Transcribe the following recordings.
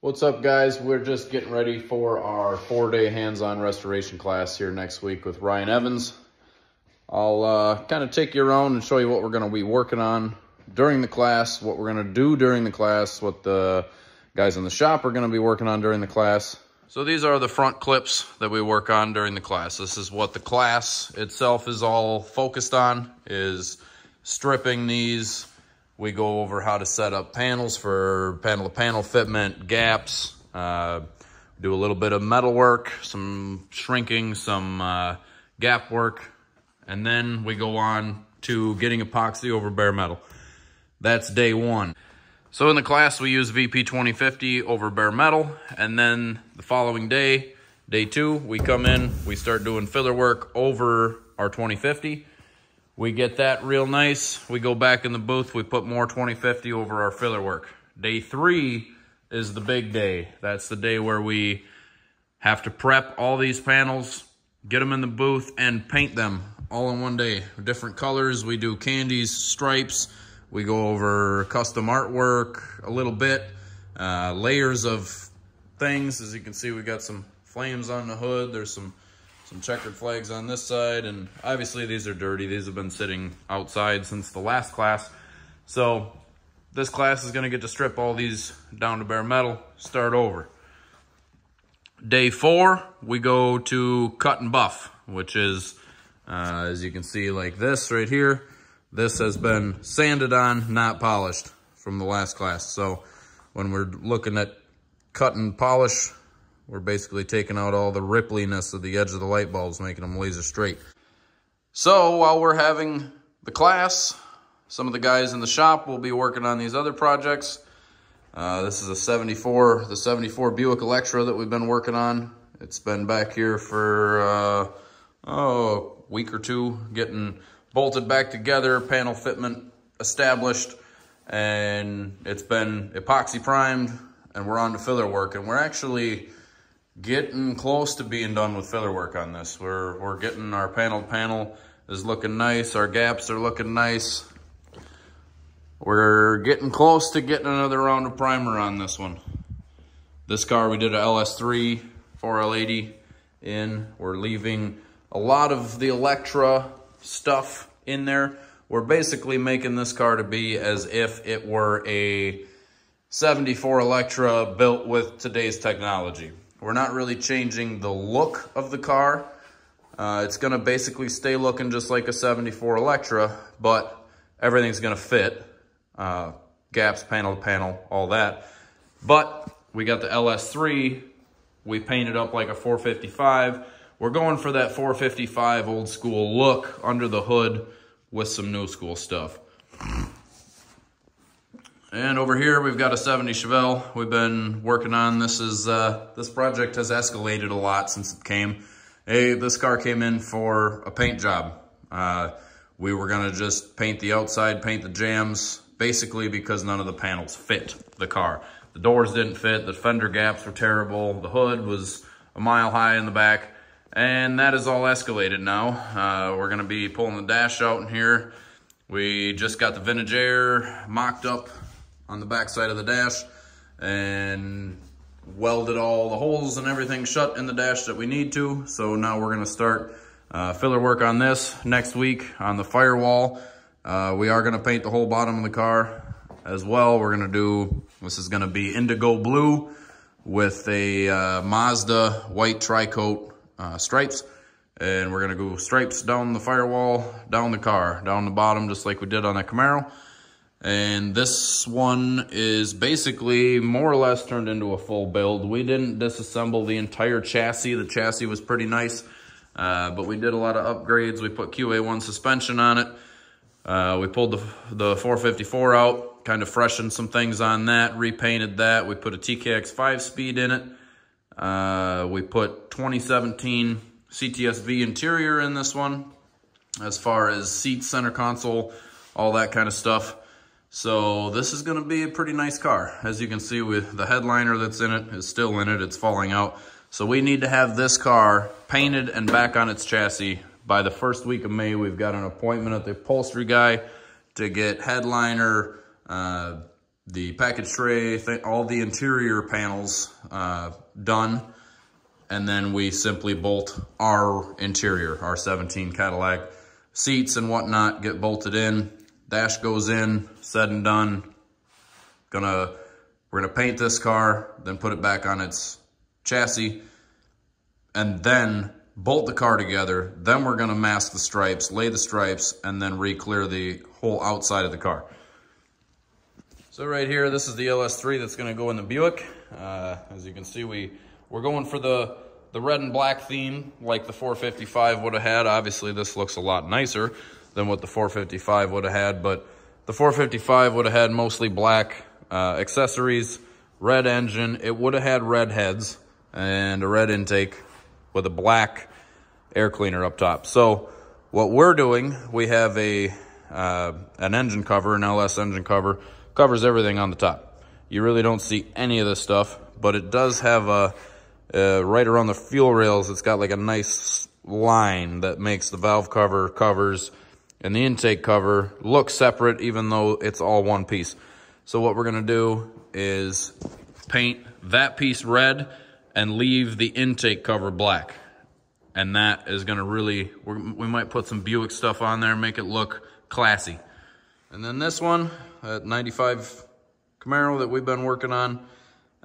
What's up guys? We're just getting ready for our four-day hands-on restoration class here next week with Ryan Evans. I'll uh, kind of take you around and show you what we're going to be working on during the class, what we're going to do during the class, what the guys in the shop are going to be working on during the class. So these are the front clips that we work on during the class. This is what the class itself is all focused on, is stripping these, we go over how to set up panels for panel-to-panel fitment, gaps, uh, do a little bit of metal work, some shrinking, some uh, gap work, and then we go on to getting epoxy over bare metal. That's day one. So in the class, we use VP 2050 over bare metal, and then the following day, day two, we come in, we start doing filler work over our 2050, we get that real nice. We go back in the booth. We put more 2050 over our filler work. Day three is the big day. That's the day where we have to prep all these panels, get them in the booth, and paint them all in one day. Different colors. We do candies, stripes. We go over custom artwork a little bit, uh, layers of things. As you can see, we got some flames on the hood. There's some some checkered flags on this side, and obviously these are dirty. These have been sitting outside since the last class. So this class is gonna get to strip all these down to bare metal, start over. Day four, we go to cut and buff, which is, uh, as you can see like this right here, this has been sanded on, not polished from the last class. So when we're looking at cut and polish, we're basically taking out all the rippliness of the edge of the light bulbs, making them laser straight. So while we're having the class, some of the guys in the shop will be working on these other projects. Uh, this is a 74, the 74 Buick Electra that we've been working on. It's been back here for, uh, oh, a week or two, getting bolted back together, panel fitment established, and it's been epoxy primed, and we're on to filler work. And we're actually getting close to being done with filler work on this. We're, we're getting our panel panel is looking nice. Our gaps are looking nice. We're getting close to getting another round of primer on this one. This car, we did a LS3 4L80 in. We're leaving a lot of the Electra stuff in there. We're basically making this car to be as if it were a 74 Electra built with today's technology. We're not really changing the look of the car. Uh, it's gonna basically stay looking just like a 74 Electra, but everything's gonna fit. Uh, gaps, panel to panel, all that. But we got the LS3, we painted up like a 455. We're going for that 455 old school look under the hood with some new school stuff. And over here, we've got a 70 Chevelle we've been working on. This is uh, this project has escalated a lot since it came. Hey, this car came in for a paint job. Uh, we were gonna just paint the outside, paint the jams, basically because none of the panels fit the car. The doors didn't fit, the fender gaps were terrible, the hood was a mile high in the back, and that is all escalated now. Uh, we're gonna be pulling the dash out in here. We just got the vintage air mocked up on the back side of the dash and welded all the holes and everything shut in the dash that we need to. So now we're gonna start uh, filler work on this next week on the firewall. Uh, we are gonna paint the whole bottom of the car as well. We're gonna do, this is gonna be indigo blue with a uh, Mazda white tri-coat uh, stripes. And we're gonna go stripes down the firewall, down the car, down the bottom, just like we did on that Camaro. And this one is basically more or less turned into a full build. We didn't disassemble the entire chassis. The chassis was pretty nice, uh, but we did a lot of upgrades. We put QA1 suspension on it. Uh, we pulled the, the 454 out, kind of freshened some things on that, repainted that. We put a TKX 5-speed in it. Uh, we put 2017 CTSV interior in this one, as far as seats, center console, all that kind of stuff. So this is gonna be a pretty nice car. As you can see with the headliner that's in it is still in it, it's falling out. So we need to have this car painted and back on its chassis by the first week of May. We've got an appointment at the upholstery guy to get headliner, uh, the package tray, all the interior panels uh, done. And then we simply bolt our interior, our 17 Cadillac seats and whatnot get bolted in. Dash goes in, said and done. Gonna, we're gonna paint this car, then put it back on its chassis, and then bolt the car together. Then we're gonna mask the stripes, lay the stripes, and then re-clear the whole outside of the car. So right here, this is the LS3 that's gonna go in the Buick. Uh, as you can see, we, we're going for the, the red and black theme like the 455 would have had. Obviously, this looks a lot nicer than what the 455 would have had, but the 455 would have had mostly black uh, accessories, red engine. It would have had red heads and a red intake with a black air cleaner up top. So what we're doing, we have a uh, an engine cover, an LS engine cover, covers everything on the top. You really don't see any of this stuff, but it does have a, uh, right around the fuel rails, it's got like a nice line that makes the valve cover covers and the intake cover look separate even though it's all one piece. So what we're gonna do is paint that piece red and leave the intake cover black. And that is gonna really, we might put some Buick stuff on there make it look classy. And then this one, at 95 Camaro that we've been working on.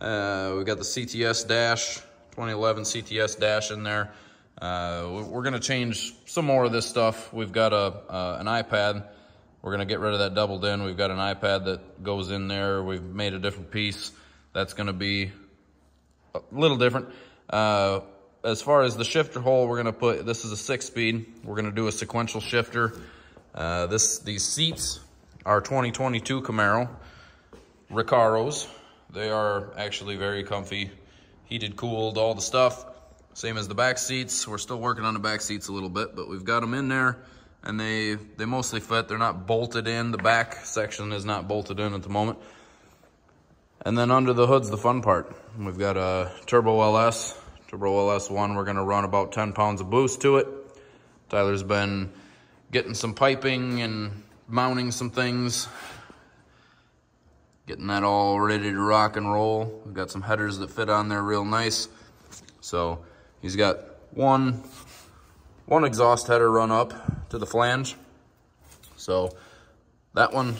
Uh, we got the CTS dash, 2011 CTS dash in there. Uh, we're gonna change some more of this stuff. We've got a uh, an iPad. We're gonna get rid of that doubled in. We've got an iPad that goes in there. We've made a different piece. That's gonna be a little different. Uh, as far as the shifter hole, we're gonna put, this is a six speed. We're gonna do a sequential shifter. Uh, this These seats are 2022 Camaro, Recaros. They are actually very comfy, heated, cooled, all the stuff. Same as the back seats. We're still working on the back seats a little bit, but we've got them in there and they, they mostly fit. They're not bolted in. The back section is not bolted in at the moment. And then under the hood's the fun part. We've got a Turbo LS, Turbo LS1. We're gonna run about 10 pounds of boost to it. Tyler's been getting some piping and mounting some things, getting that all ready to rock and roll. We've got some headers that fit on there real nice. So he's got one, one exhaust header run up to the flange. So that one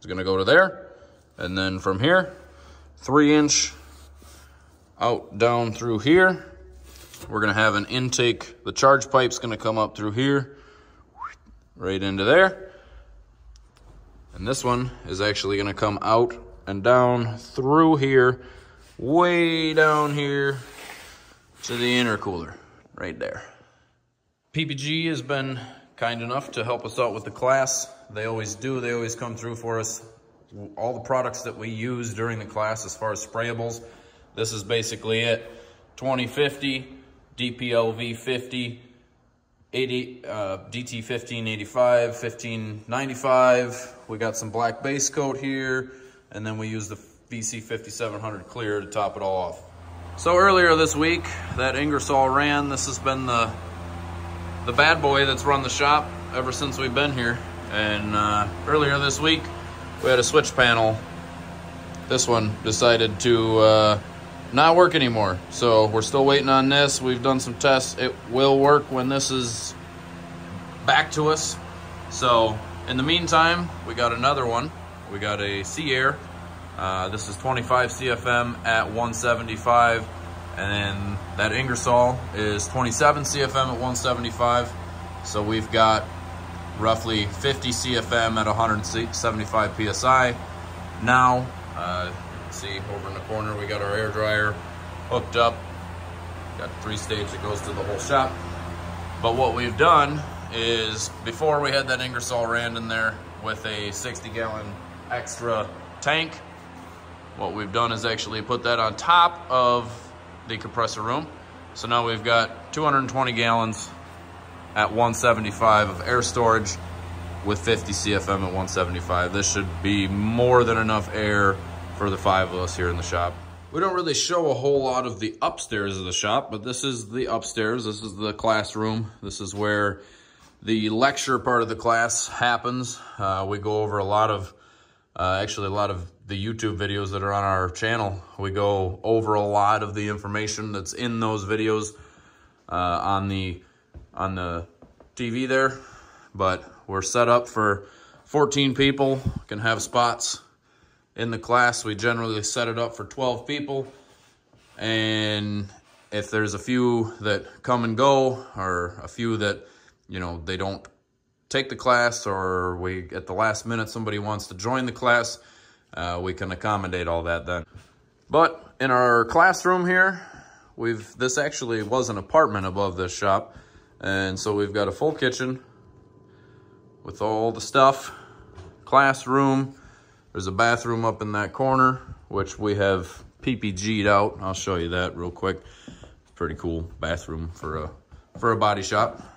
is gonna go to there. And then from here, three inch out down through here. We're gonna have an intake. The charge pipe's gonna come up through here, right into there. And this one is actually gonna come out and down through here, way down here to the intercooler, right there. PPG has been kind enough to help us out with the class. They always do, they always come through for us. All the products that we use during the class as far as sprayables, this is basically it. 2050, DPLV 50, 80, uh, DT 1585, 1595. We got some black base coat here, and then we use the VC 5700 clear to top it all off. So earlier this week, that Ingersoll Rand. This has been the the bad boy that's run the shop ever since we've been here. And uh, earlier this week, we had a switch panel. This one decided to uh, not work anymore. So we're still waiting on this. We've done some tests. It will work when this is back to us. So in the meantime, we got another one. We got a Sea Air. Uh, this is 25 CFM at 175. And then that Ingersoll is 27 CFM at 175. So we've got roughly 50 CFM at 175 PSI. Now, uh, see over in the corner, we got our air dryer hooked up. Got three stage that goes to the whole shop. But what we've done is before we had that Ingersoll Rand in there with a 60 gallon extra tank, what we've done is actually put that on top of the compressor room. So now we've got 220 gallons at 175 of air storage with 50 CFM at 175. This should be more than enough air for the five of us here in the shop. We don't really show a whole lot of the upstairs of the shop, but this is the upstairs. This is the classroom. This is where the lecture part of the class happens. Uh, we go over a lot of Uh, actually, a lot of the YouTube videos that are on our channel, we go over a lot of the information that's in those videos uh, on the on the TV there. But we're set up for 14 people, can have spots in the class. We generally set it up for 12 people. And if there's a few that come and go or a few that, you know, they don't take the class or we at the last minute somebody wants to join the class, uh, we can accommodate all that then. But in our classroom here, we've this actually was an apartment above this shop. And so we've got a full kitchen with all the stuff, classroom. There's a bathroom up in that corner, which we have PPG'd out. I'll show you that real quick. Pretty cool bathroom for a for a body shop.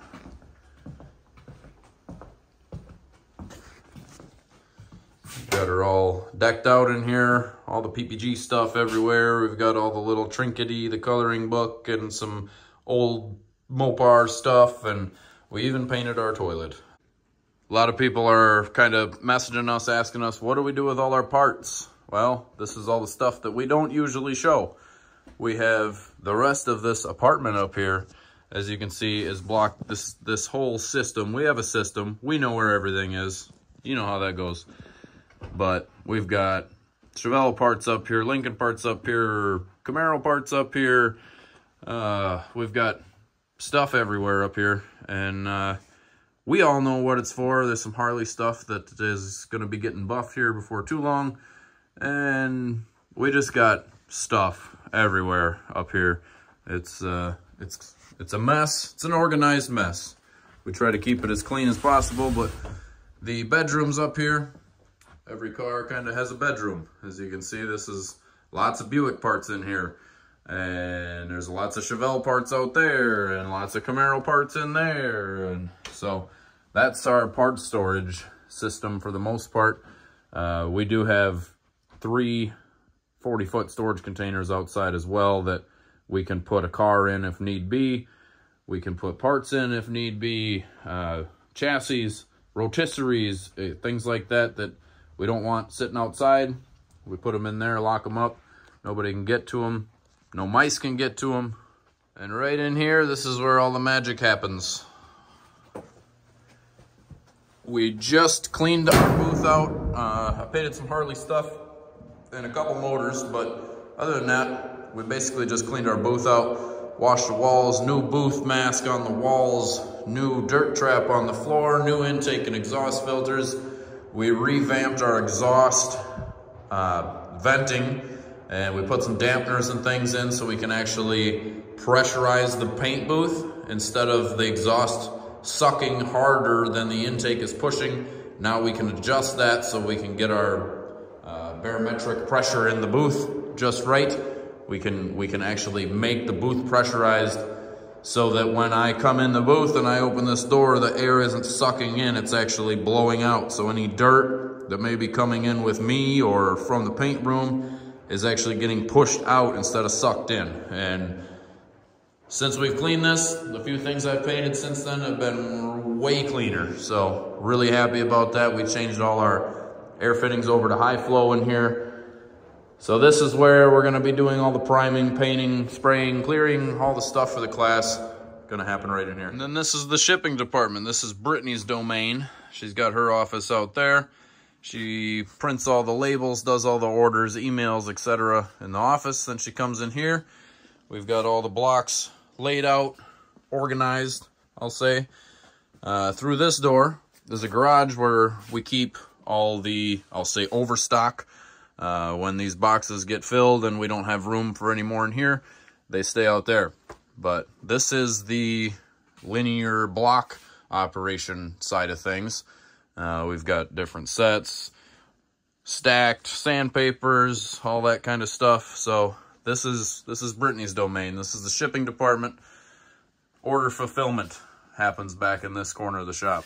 Got her all decked out in here, all the PPG stuff everywhere. We've got all the little trinkety, the coloring book, and some old Mopar stuff, and we even painted our toilet. A lot of people are kind of messaging us, asking us, what do we do with all our parts? Well, this is all the stuff that we don't usually show. We have the rest of this apartment up here, as you can see, is blocked. This, this whole system, we have a system. We know where everything is. You know how that goes. But we've got Chevelle parts up here, Lincoln parts up here, Camaro parts up here. Uh, we've got stuff everywhere up here. And uh, we all know what it's for. There's some Harley stuff that is going to be getting buffed here before too long. And we just got stuff everywhere up here. It's uh, it's it's a mess. It's an organized mess. We try to keep it as clean as possible, but the bedrooms up here, every car kind of has a bedroom. As you can see, this is lots of Buick parts in here. And there's lots of Chevelle parts out there and lots of Camaro parts in there. And so that's our part storage system for the most part. Uh, we do have three 40 foot storage containers outside as well that we can put a car in if need be. We can put parts in if need be, uh, chassis, rotisseries, uh, things like that that we don't want sitting outside. We put them in there, lock them up. Nobody can get to them. No mice can get to them. And right in here, this is where all the magic happens. We just cleaned our booth out. Uh, I painted some Harley stuff and a couple motors, but other than that, we basically just cleaned our booth out, washed the walls, new booth mask on the walls, new dirt trap on the floor, new intake and exhaust filters. We revamped our exhaust uh, venting and we put some dampeners and things in so we can actually pressurize the paint booth instead of the exhaust sucking harder than the intake is pushing. Now we can adjust that so we can get our barometric pressure in the booth just right. We can, we can actually make the booth pressurized so that when I come in the booth and I open this door, the air isn't sucking in, it's actually blowing out. So any dirt that may be coming in with me or from the paint room is actually getting pushed out instead of sucked in. And since we've cleaned this, the few things I've painted since then have been way cleaner. So really happy about that. We changed all our air fittings over to high flow in here. So this is where we're gonna be doing all the priming, painting, spraying, clearing, all the stuff for the class. Gonna happen right in here. And then this is the shipping department. This is Brittany's domain. She's got her office out there. She prints all the labels, does all the orders, emails, etc. in the office. Then she comes in here. We've got all the blocks laid out, organized, I'll say. Uh, through this door, there's a garage where we keep all the, I'll say, overstock. Uh, when these boxes get filled and we don't have room for any more in here, they stay out there. But this is the linear block operation side of things. Uh, we've got different sets, stacked sandpapers, all that kind of stuff. So this is this is Brittany's domain. This is the shipping department. Order fulfillment happens back in this corner of the shop.